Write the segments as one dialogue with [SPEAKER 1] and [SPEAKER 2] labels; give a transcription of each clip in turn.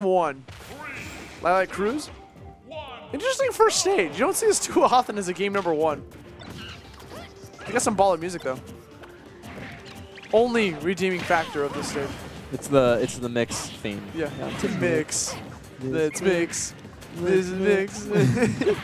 [SPEAKER 1] one. Lylat Cruise. Interesting first stage. You don't see this too often as a game number one. I got some baller music though. Only redeeming factor of this stage.
[SPEAKER 2] It's the it's the mix theme.
[SPEAKER 1] Yeah.
[SPEAKER 2] Yeah,
[SPEAKER 1] To mix. Let's mix. This
[SPEAKER 2] Let's
[SPEAKER 1] mix.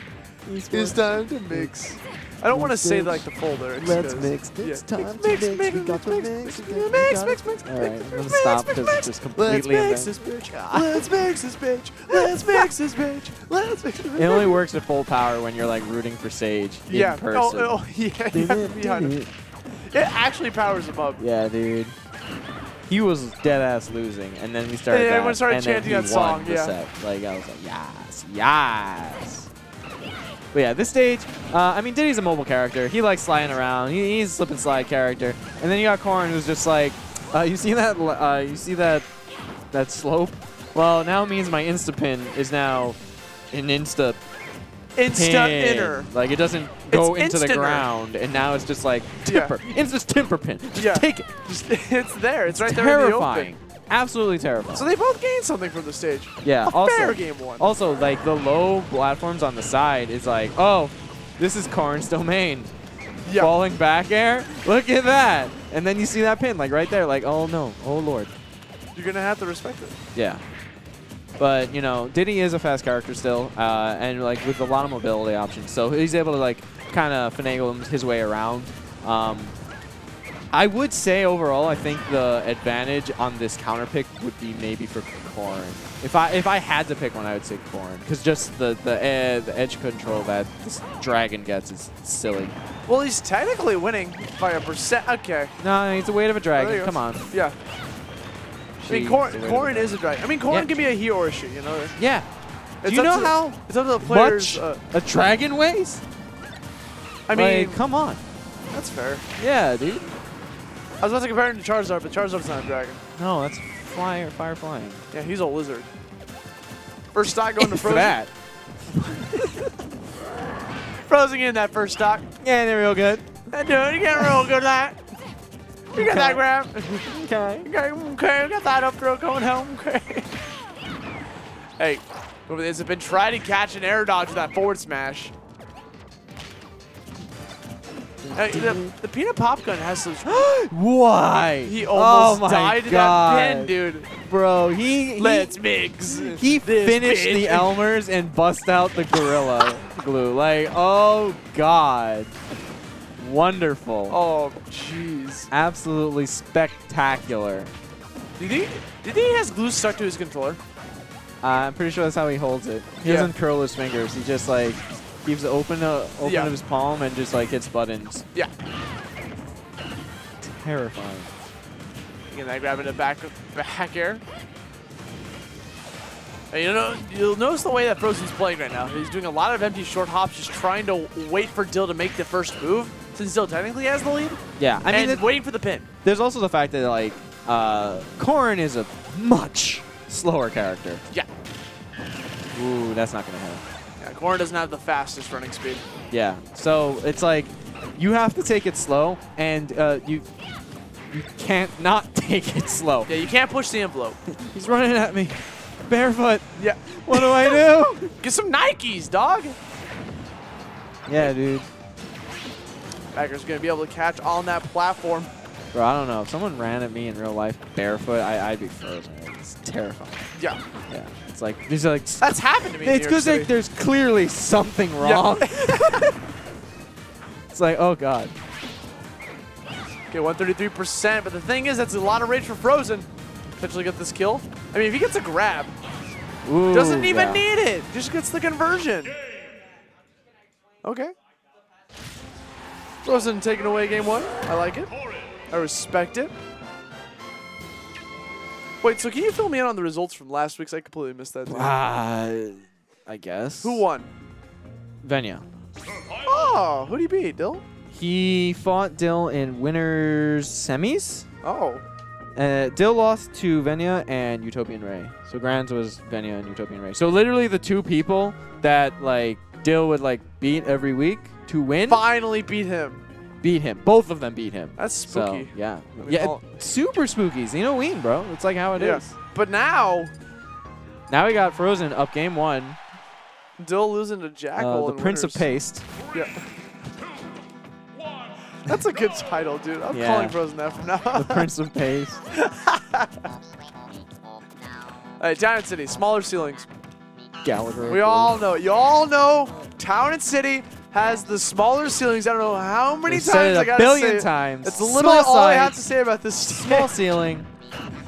[SPEAKER 1] it's time to mix. I don't want to say like the full lyrics.
[SPEAKER 2] Let's mix.
[SPEAKER 1] yeah.
[SPEAKER 2] It's time to
[SPEAKER 1] mix,
[SPEAKER 2] mix.
[SPEAKER 1] mix,
[SPEAKER 2] We got the
[SPEAKER 1] mix,
[SPEAKER 2] mix.
[SPEAKER 1] mix, mix, mix, mix,
[SPEAKER 2] All right, I'm gonna stop because it's just
[SPEAKER 1] Let's
[SPEAKER 2] completely
[SPEAKER 1] mix this bitch. Let's mix this bitch. Let's mix this bitch. Let's mix this bitch.
[SPEAKER 2] It only works at full power when you're like rooting for Sage
[SPEAKER 1] yeah.
[SPEAKER 2] in person.
[SPEAKER 1] Oh, oh, yeah. You have to be. It actually powers him up.
[SPEAKER 2] Yeah, dude. He was dead ass losing, and then we started.
[SPEAKER 1] Yeah,
[SPEAKER 2] that,
[SPEAKER 1] everyone started chanting that song, yeah.
[SPEAKER 2] set. Like I was like, yes, yes. But yeah, this stage, uh, I mean, Diddy's a mobile character. He likes sliding around. He, he's a slip and slide character. And then you got Corn, who's just like, uh, you see that? Uh, you see that? That slope? Well, now it means my insta pin is now an insta
[SPEAKER 1] Insta inner.
[SPEAKER 2] Like it doesn't go
[SPEAKER 1] It's
[SPEAKER 2] into the ground, and now it's just like
[SPEAKER 1] Yeah.
[SPEAKER 2] timper. Insta timper pin. Just
[SPEAKER 1] Yeah.
[SPEAKER 2] take it.
[SPEAKER 1] Just, it's there. It's right there in the
[SPEAKER 2] terrifying.
[SPEAKER 1] open.
[SPEAKER 2] Absolutely terrifying.
[SPEAKER 1] So they both gained something from the stage.
[SPEAKER 2] yeah.
[SPEAKER 1] A
[SPEAKER 2] also,
[SPEAKER 1] fair game one.
[SPEAKER 2] also like the low platforms on the side is like, oh, this is Karn's domain.
[SPEAKER 1] yeah.
[SPEAKER 2] Falling back air. Look at that. And then you see that pin like right there. Like, oh no, oh lord.
[SPEAKER 1] You're gonna have to respect it.
[SPEAKER 2] Yeah. But you know, Diddy is a fast character still, uh, and like with a lot of mobility options, so he's able to like kind of finagle his way around. Um, I would say overall, I think the advantage on this counter pick would be maybe for Corrin. If I if I had to pick one, I would say Corrin, because just the the, ed, the edge control that this dragon gets is silly.
[SPEAKER 1] Well, he's technically winning by a percent. Okay.
[SPEAKER 2] No, he's the weight of a
[SPEAKER 1] Oh,
[SPEAKER 2] dragon.
[SPEAKER 1] go.
[SPEAKER 2] Come on.
[SPEAKER 1] Yeah. I mean,
[SPEAKER 2] She's
[SPEAKER 1] Corrin,
[SPEAKER 2] the weight of a
[SPEAKER 1] Corrin
[SPEAKER 2] dragon.
[SPEAKER 1] is a dragon. I mean, Corrin
[SPEAKER 2] Yeah.
[SPEAKER 1] can be a he or a she, you know?
[SPEAKER 2] Yeah.
[SPEAKER 1] It's
[SPEAKER 2] Do you know how
[SPEAKER 1] It's up to the players.
[SPEAKER 2] much
[SPEAKER 1] Uh,
[SPEAKER 2] a dragon weighs?
[SPEAKER 1] I mean,
[SPEAKER 2] like, come on.
[SPEAKER 1] that's fair.
[SPEAKER 2] Yeah, dude.
[SPEAKER 1] I was about to compare him to Charizard, but Charizard's not a dragon.
[SPEAKER 2] No, that's fire, fire flying.
[SPEAKER 1] Yeah, he's a lizard. First stock going to Frozen.
[SPEAKER 2] that.
[SPEAKER 1] Frozen in that first stock.
[SPEAKER 2] Yeah, they're real good.
[SPEAKER 1] That dude, you get real good at that. You got that grab.
[SPEAKER 2] Okay.
[SPEAKER 1] Okay, okay, got that up throw going home. Okay. hey, has it been trying to catch an air dodge with that forward smash? Hey, the, the peanut pop gun has some.
[SPEAKER 2] Why?
[SPEAKER 1] He almost
[SPEAKER 2] oh
[SPEAKER 1] died in
[SPEAKER 2] God.
[SPEAKER 1] that pin, dude.
[SPEAKER 2] Bro, he, he
[SPEAKER 1] Let's mix.
[SPEAKER 2] he finished
[SPEAKER 1] bitch.
[SPEAKER 2] the Elmers and bust out the Gorilla Glue. Like, oh God. Wonderful.
[SPEAKER 1] Oh, jeez.
[SPEAKER 2] Absolutely spectacular.
[SPEAKER 1] Do you think, do you think he has glue stuck to his controller?
[SPEAKER 2] Uh, I'm pretty sure that's how he holds it. He
[SPEAKER 1] Yeah.
[SPEAKER 2] doesn't curl his fingers. He just like keeps open, uh, open
[SPEAKER 1] Yeah.
[SPEAKER 2] of his palm and just like hits buttons.
[SPEAKER 1] Yeah.
[SPEAKER 2] Terrifying.
[SPEAKER 1] Again, I grab in the back, back air. And you know, you'll notice the way that Frozen's playing right now. He's doing a lot of empty short hops, just trying to wait for Dill to make the first move, since Dill technically has the lead,
[SPEAKER 2] Yeah, I mean,
[SPEAKER 1] and waiting for the pin.
[SPEAKER 2] there's also the fact that like uh, Corrin is a much slower character.
[SPEAKER 1] Yeah.
[SPEAKER 2] Ooh, that's not gonna happen.
[SPEAKER 1] Yeah, Corrin doesn't have the fastest running speed.
[SPEAKER 2] Yeah, so it's like you have to take it slow, and uh, you you can't not take it slow.
[SPEAKER 1] Yeah, you can't push the envelope.
[SPEAKER 2] He's running at me, barefoot.
[SPEAKER 1] Yeah.
[SPEAKER 2] What do I do?
[SPEAKER 1] Get some Nikes, dog.
[SPEAKER 2] yeah, dude.
[SPEAKER 1] Bagger's gonna be able to catch on that platform.
[SPEAKER 2] Bro, I don't know. If someone ran at me in real life barefoot, I, I'd be frozen. It's terrifying.
[SPEAKER 1] Yeah.
[SPEAKER 2] Yeah, it's like there's like
[SPEAKER 1] That's happened to me.
[SPEAKER 2] it's because like, there's clearly something
[SPEAKER 1] Yeah.
[SPEAKER 2] wrong. it's like, oh god.
[SPEAKER 1] Okay, 133%, but the thing is, that's a lot of rage for Frozen. Potentially get this kill. I mean, if he gets a grab,
[SPEAKER 2] Ooh,
[SPEAKER 1] doesn't even
[SPEAKER 2] yeah.
[SPEAKER 1] need it. Just gets the conversion. Okay. Frozen taking away game one. I like it. I respect it. Wait, so can you fill me in on the results from last week's? I completely missed that.
[SPEAKER 2] Uh, I guess.
[SPEAKER 1] Who won?
[SPEAKER 2] Venya.
[SPEAKER 1] Oh, who do you beat, Dill?
[SPEAKER 2] He fought Dill in winners semis.
[SPEAKER 1] Oh,
[SPEAKER 2] Uh, Dill lost to Venya and Utopian Ray. So Grands was Venya and Utopian Ray. So literally the two people that like Dill would like beat every week to win
[SPEAKER 1] finally beat him.
[SPEAKER 2] Beat him. Both of them beat him.
[SPEAKER 1] That's
[SPEAKER 2] So,
[SPEAKER 1] spooky.
[SPEAKER 2] yeah.
[SPEAKER 1] mean,
[SPEAKER 2] Yeah,
[SPEAKER 1] all-
[SPEAKER 2] super spooky. Xenoween, bro. It's like how it is.
[SPEAKER 1] Yeah. But now,
[SPEAKER 2] Now we got Frozen up game one.
[SPEAKER 1] Dill losing to Jackal.
[SPEAKER 2] Uh, the
[SPEAKER 1] in
[SPEAKER 2] Prince of
[SPEAKER 1] winners.
[SPEAKER 2] Paste.
[SPEAKER 1] Yeah. That's a good title, dude. I'm
[SPEAKER 2] Yeah.
[SPEAKER 1] calling Frozen that from now.
[SPEAKER 2] The Prince of Paste.
[SPEAKER 1] All right, Town and City, smaller ceilings.
[SPEAKER 2] Gallagher.
[SPEAKER 1] We all know. You all know Town and City has the smaller ceilings. I don't know how many
[SPEAKER 2] We've
[SPEAKER 1] times
[SPEAKER 2] said it
[SPEAKER 1] I
[SPEAKER 2] a
[SPEAKER 1] gotta
[SPEAKER 2] billion times.
[SPEAKER 1] It's literally
[SPEAKER 2] Small
[SPEAKER 1] all I have to say about this.
[SPEAKER 2] Small ceiling.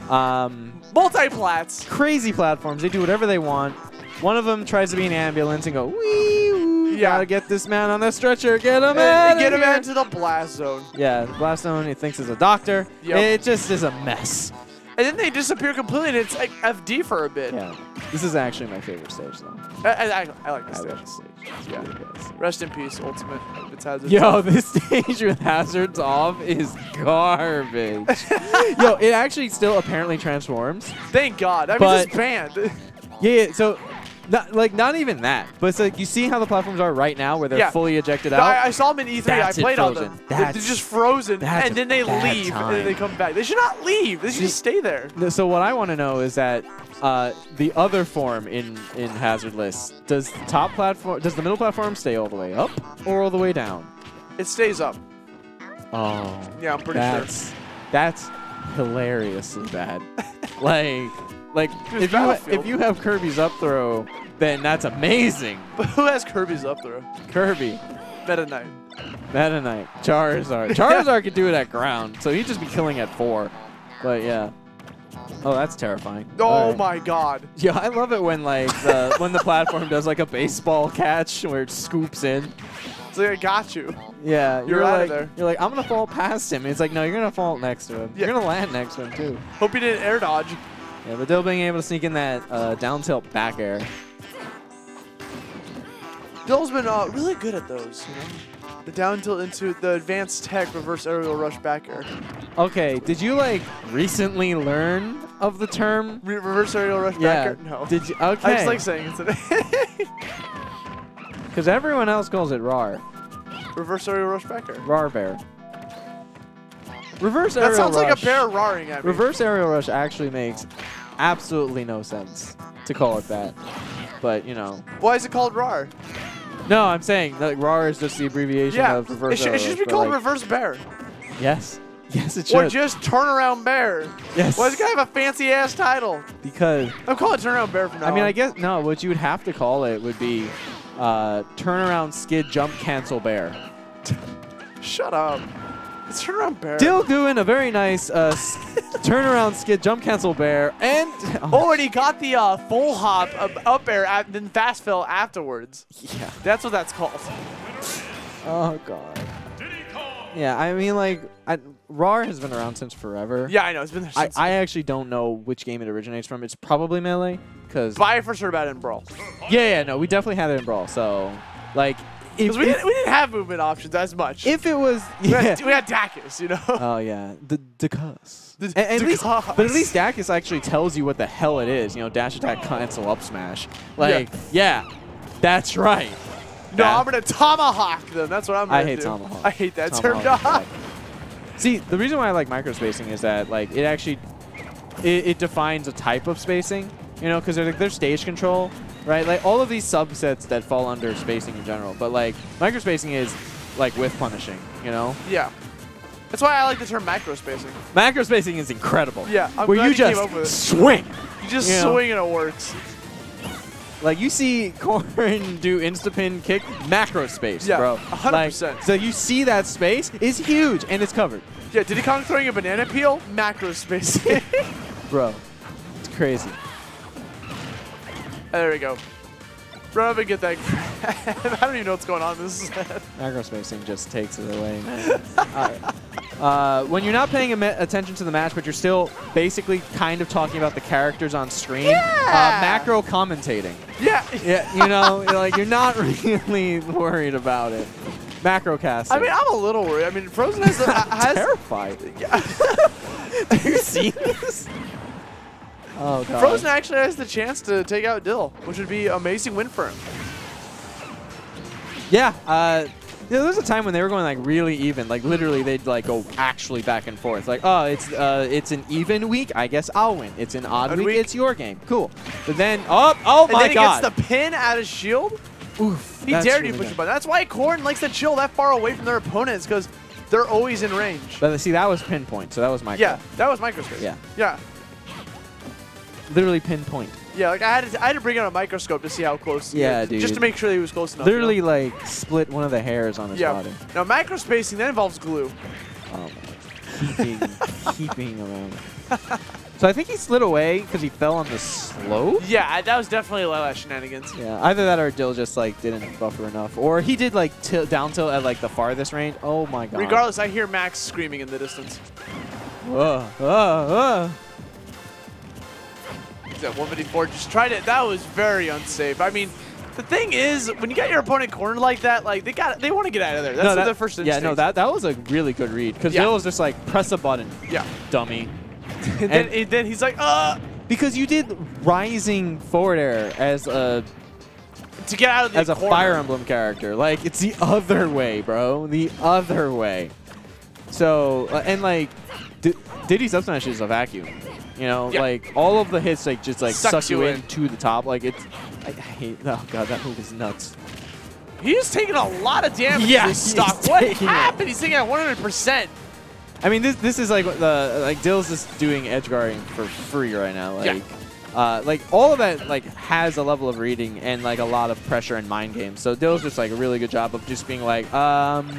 [SPEAKER 2] Um,
[SPEAKER 1] multi-plats.
[SPEAKER 2] crazy platforms. They do whatever they want. One of them tries to be an ambulance and go, wee,
[SPEAKER 1] Yeah.
[SPEAKER 2] gotta get this man on the stretcher, get him out
[SPEAKER 1] get him
[SPEAKER 2] here."
[SPEAKER 1] into the blast zone.
[SPEAKER 2] Yeah, the blast zone, he thinks is a doctor.
[SPEAKER 1] Yep.
[SPEAKER 2] It just is a mess.
[SPEAKER 1] And then they disappear completely, and it's like FD for a bit.
[SPEAKER 2] Yeah. This is actually my favorite stage, though.
[SPEAKER 1] I, I, I- I like this
[SPEAKER 2] I
[SPEAKER 1] stage.
[SPEAKER 2] this stage.
[SPEAKER 1] Yeah.
[SPEAKER 2] really.
[SPEAKER 1] Rest in peace, Ultimate. It's hazards.
[SPEAKER 2] Yo, this stage with hazards off is garbage. Yo, it actually still apparently transforms.
[SPEAKER 1] Thank God. That
[SPEAKER 2] But-
[SPEAKER 1] means it's banned.
[SPEAKER 2] Yeah, yeah, so not like not even that, but it's like you see how the platforms are right now, where they're
[SPEAKER 1] Yeah.
[SPEAKER 2] fully ejected out.
[SPEAKER 1] I, I saw them in E3.
[SPEAKER 2] That's
[SPEAKER 1] I played on them. They're- They're just frozen,
[SPEAKER 2] that's
[SPEAKER 1] and then they leave, and then they come back. They should not leave. They should
[SPEAKER 2] See-
[SPEAKER 1] just stay there.
[SPEAKER 2] So what I want to know is that uh, the other form in in Hazardless does the top platform does the middle platform stay all the way up or all the way down?
[SPEAKER 1] It stays up.
[SPEAKER 2] Oh,
[SPEAKER 1] Yeah, I'm pretty
[SPEAKER 2] that's that's hilariously bad. like like if you if you have Kirby's up throw, then that's amazing.
[SPEAKER 1] But who has Kirby's up throw?
[SPEAKER 2] Kirby,
[SPEAKER 1] Meta Knight.
[SPEAKER 2] Meta Knight, Charizard. Charizard could do it at ground, so he'd just be killing at four. But yeah. Oh, that's terrifying.
[SPEAKER 1] Oh
[SPEAKER 2] right.
[SPEAKER 1] my God.
[SPEAKER 2] Yeah, I love it when like the when the platform does like a baseball catch where it scoops in.
[SPEAKER 1] It's like I got you.
[SPEAKER 2] Yeah,
[SPEAKER 1] You're out
[SPEAKER 2] like
[SPEAKER 1] there.
[SPEAKER 2] you're like I'm gonna fall past him. It's like no, you're gonna fall next to him.
[SPEAKER 1] Yeah.
[SPEAKER 2] You're gonna land next to him too.
[SPEAKER 1] Hope you didn't air dodge.
[SPEAKER 2] Yeah, but Dill being able to sneak in that uh, down tilt back air.
[SPEAKER 1] Dill's been uh, really good at those. You know, the down tilt into the advanced tech reverse aerial rush back air.
[SPEAKER 2] Okay, did you like recently learn of the term?
[SPEAKER 1] Re- reverse aerial rush
[SPEAKER 2] Yeah.
[SPEAKER 1] back air. No.
[SPEAKER 2] Did you? Okay.
[SPEAKER 1] I just like saying it today.
[SPEAKER 2] Because everyone else calls it RAR.
[SPEAKER 1] Reverse aerial rush back air.
[SPEAKER 2] RAR bear. Reverse
[SPEAKER 1] That
[SPEAKER 2] aerial
[SPEAKER 1] sounds like
[SPEAKER 2] rush.
[SPEAKER 1] a bear roaring at me.
[SPEAKER 2] Reverse aerial rush actually makes absolutely no sense to call it that. But you know,
[SPEAKER 1] Why is it called RAR?
[SPEAKER 2] no, I'm saying like RAR is just the abbreviation
[SPEAKER 1] Yeah,
[SPEAKER 2] of reverse
[SPEAKER 1] it
[SPEAKER 2] aerial
[SPEAKER 1] it should
[SPEAKER 2] rush,
[SPEAKER 1] be called
[SPEAKER 2] like,
[SPEAKER 1] reverse bear.
[SPEAKER 2] Yes, yes, it should.
[SPEAKER 1] Or just turnaround bear.
[SPEAKER 2] yes,
[SPEAKER 1] Why does it gotta have a fancy ass title?
[SPEAKER 2] because
[SPEAKER 1] I'm calling it turnaround bear from now
[SPEAKER 2] I mean. I guess no. What you would have to call it would be uh, turnaround skid jump cancel bear.
[SPEAKER 1] Shut up. It's turnaround bear.
[SPEAKER 2] Still doing a very nice uh, turnaround skid jump cancel bear and
[SPEAKER 1] Oh, and got the uh, full hop up, up air, at, then fast fall afterwards.
[SPEAKER 2] yeah.
[SPEAKER 1] That's what that's called.
[SPEAKER 2] Oh god. Yeah, I mean like I, RAR has been around since forever.
[SPEAKER 1] Yeah, I know. It's been there
[SPEAKER 2] I,
[SPEAKER 1] since.
[SPEAKER 2] I actually don't know which game it originates from. It's probably Melee, because
[SPEAKER 1] But I first heard about it in Brawl.
[SPEAKER 2] yeah, yeah, no, we definitely had it in Brawl. So, like,
[SPEAKER 1] Because we didn't, we didn't have movement options as much.
[SPEAKER 2] if it was,
[SPEAKER 1] we,
[SPEAKER 2] yeah,
[SPEAKER 1] had, we had Dacus, you know?
[SPEAKER 2] oh yeah, the Dacus.
[SPEAKER 1] The-
[SPEAKER 2] at least, but at least Dacus actually tells you what the hell it is. You know, dash attack, cancel, up smash. Like, yeah, that's right.
[SPEAKER 1] No, I'm to tomahawk them. That's what I'm gonna
[SPEAKER 2] I hate
[SPEAKER 1] do.
[SPEAKER 2] tomahawk.
[SPEAKER 1] I hate that term.
[SPEAKER 2] Tomahawk bad. See, the reason why I like microspacing is that like it actually it, it defines a type of spacing. You know, because there's like, there's stage control, right? Like all of these subsets that fall under spacing in general. But like microspacing is like with punishing. You know,
[SPEAKER 1] Yeah. That's why I like the term macro spacing.
[SPEAKER 2] macrospacing is incredible.
[SPEAKER 1] Yeah, I'm
[SPEAKER 2] where
[SPEAKER 1] glad
[SPEAKER 2] you
[SPEAKER 1] you came
[SPEAKER 2] just
[SPEAKER 1] up with it.
[SPEAKER 2] swing.
[SPEAKER 1] You just
[SPEAKER 2] Yeah.
[SPEAKER 1] swing and it works.
[SPEAKER 2] Like you see Corrin do instapin kick macro space,
[SPEAKER 1] Yeah,
[SPEAKER 2] bro.
[SPEAKER 1] 100%.
[SPEAKER 2] Like, so you see that space is huge and it's covered,
[SPEAKER 1] Yeah, Diddy Kong throwing a banana peel, macro space.
[SPEAKER 2] bro. It's crazy.
[SPEAKER 1] there we go. Run up and get that. I don't even know what's going on. This is
[SPEAKER 2] Macrospacing just takes it away. Alright. Uh, when you're not paying attention to the match, but you're still basically kind of talking about the characters on screen, uh, macro commentating.
[SPEAKER 1] yeah.
[SPEAKER 2] Yeah, you know, like you're not really worried about it. Macro casting.
[SPEAKER 1] I mean, I'm a little worried. I mean, Frozen has, the,
[SPEAKER 2] I'm
[SPEAKER 1] has
[SPEAKER 2] terrified.
[SPEAKER 1] yeah.
[SPEAKER 2] Do you see this? Oh god.
[SPEAKER 1] Frozen actually has the chance to take out Dill, which would be amazing win for him.
[SPEAKER 2] Yeah, uh, Yeah, there was a time when they were going like really even. Like literally, they'd like go actually back and forth. Like, oh, it's uh, it's an even week. I guess I'll win. It's an odd,
[SPEAKER 1] Odd
[SPEAKER 2] week,
[SPEAKER 1] week.
[SPEAKER 2] It's your game. Cool. But then, oh, oh
[SPEAKER 1] And
[SPEAKER 2] my
[SPEAKER 1] then he
[SPEAKER 2] god.
[SPEAKER 1] gets the pin out of shield.
[SPEAKER 2] Oof.
[SPEAKER 1] He dared you
[SPEAKER 2] really
[SPEAKER 1] to push the button. That's why Corn likes to chill that far away from their opponents because they're always in range.
[SPEAKER 2] But see, that was pinpoint, so that was my
[SPEAKER 1] yeah, that was microscope.
[SPEAKER 2] Yeah.
[SPEAKER 1] Yeah.
[SPEAKER 2] literally pinpoint.
[SPEAKER 1] Yeah, like I had to, I had to bring out a microscope to see how close. he
[SPEAKER 2] Yeah,
[SPEAKER 1] is,
[SPEAKER 2] dude.
[SPEAKER 1] Just to make sure that he was close enough.
[SPEAKER 2] Literally
[SPEAKER 1] You
[SPEAKER 2] like split one of the hairs on
[SPEAKER 1] know?
[SPEAKER 2] his
[SPEAKER 1] Yeah.
[SPEAKER 2] body.
[SPEAKER 1] Now macrospacing that involves glue.
[SPEAKER 2] Um, keeping, keeping around. So I think he slid away because he fell on the slope.
[SPEAKER 1] Yeah, that was definitely Lylat shenanigans.
[SPEAKER 2] Yeah, either that or Dill just like didn't buffer enough, or he did like tilt down tilt at like the farthest range. Oh my god.
[SPEAKER 1] Regardless, I hear Max screaming in the distance.
[SPEAKER 2] Whoa, whoa, whoa.
[SPEAKER 1] At 154. Just tried it. That was very unsafe. I mean, the thing is, when you got your opponent cornered like that, like they got, they want to get out of there. That's
[SPEAKER 2] no, that,
[SPEAKER 1] their first instinct.
[SPEAKER 2] Yeah, no, that that was a really good read because
[SPEAKER 1] Yeah.
[SPEAKER 2] Dill was just like press a button,
[SPEAKER 1] Yeah.
[SPEAKER 2] dummy.
[SPEAKER 1] and then, and then he's like, uh,
[SPEAKER 2] Because you did rising forward air as a
[SPEAKER 1] to get out of the
[SPEAKER 2] as a
[SPEAKER 1] corner.
[SPEAKER 2] Fire Emblem character. Like it's the other way, bro. The other way. So uh, and like Diddy's up smash is a vacuum. You know,
[SPEAKER 1] Yeah.
[SPEAKER 2] like all of the hits like just like
[SPEAKER 1] Sucks
[SPEAKER 2] suck you in
[SPEAKER 1] in.
[SPEAKER 2] to the top. Like it's I, I hate. Oh god, that move is nuts.
[SPEAKER 1] He's taking a lot of damage.
[SPEAKER 2] Yeah,
[SPEAKER 1] to this
[SPEAKER 2] he's
[SPEAKER 1] stock. What
[SPEAKER 2] taking it.
[SPEAKER 1] happened? He's taking at 100%.
[SPEAKER 2] I mean, this this is like the like Dill's just doing edge guarding for free right now. Like,
[SPEAKER 1] Yeah.
[SPEAKER 2] uh, like all of that like has a level of reading and like a lot of pressure and mind games. So Dill's just like a really good job of just being like, um,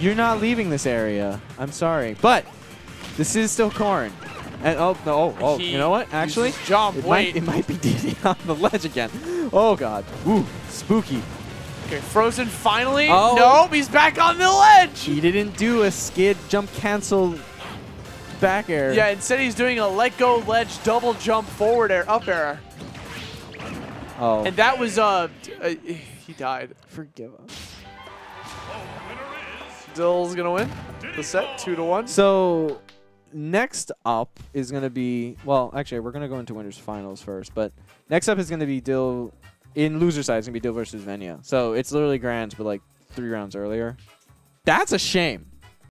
[SPEAKER 2] you're not leaving this area. I'm sorry, but this is still corn. And oh no, oh, oh you know what? Actually,
[SPEAKER 1] jump.
[SPEAKER 2] it
[SPEAKER 1] Wait.
[SPEAKER 2] might it might be Diddy on the ledge again. Oh god, ooh, spooky.
[SPEAKER 1] Okay, Frozen finally.
[SPEAKER 2] Oh.
[SPEAKER 1] Nope, he's back on the ledge.
[SPEAKER 2] He didn't do a skid jump cancel back air.
[SPEAKER 1] Yeah, instead he's doing a let go ledge double jump forward air up air.
[SPEAKER 2] Oh.
[SPEAKER 1] And that was, uh, uh he died.
[SPEAKER 2] forgive us.
[SPEAKER 1] Dill's gonna win the set, two to one.
[SPEAKER 2] So next up is going to be well, actually, we're going to go into winners finals first, but next up is going to be Dill in loser side. It's going to be Dill versus Venya. So it's literally grands, but like three rounds earlier. That's a shame.